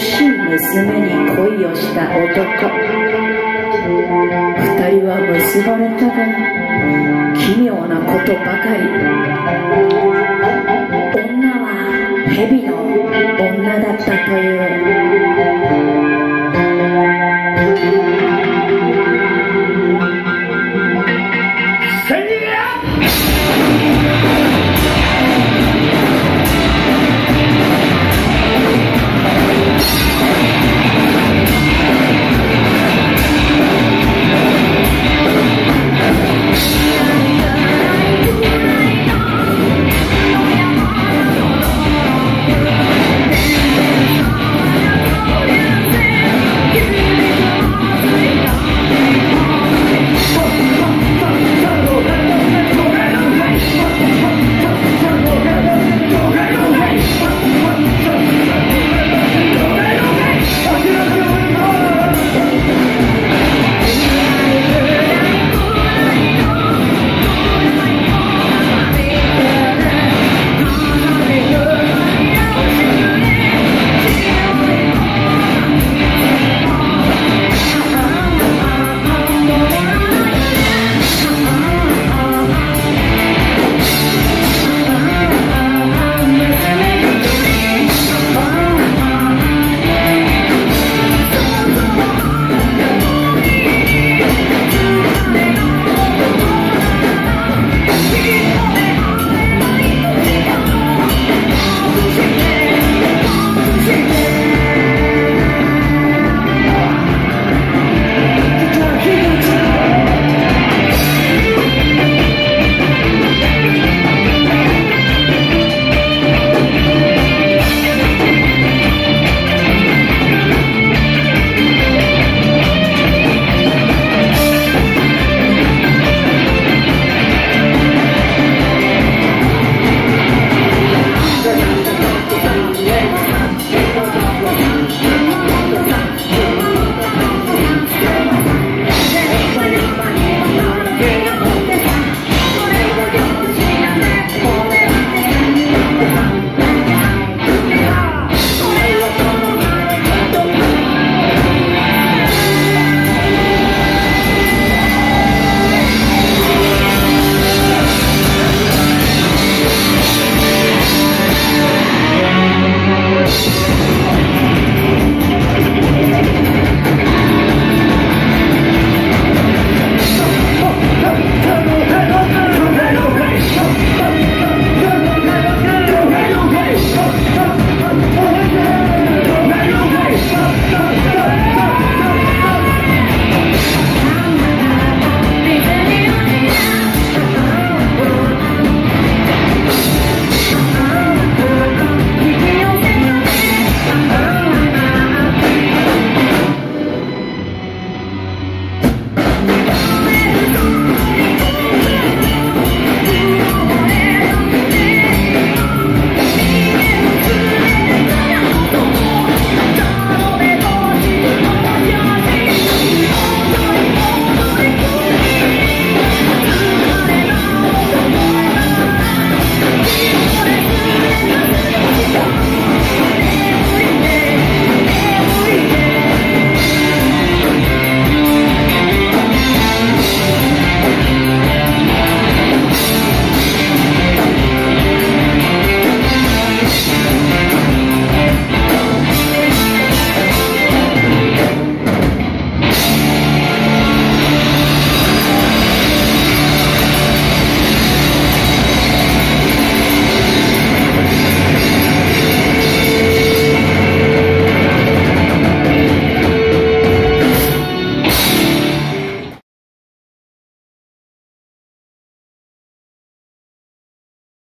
しい娘に恋をした男二人は結ばれたが奇妙なことばかり女は蛇の女だったという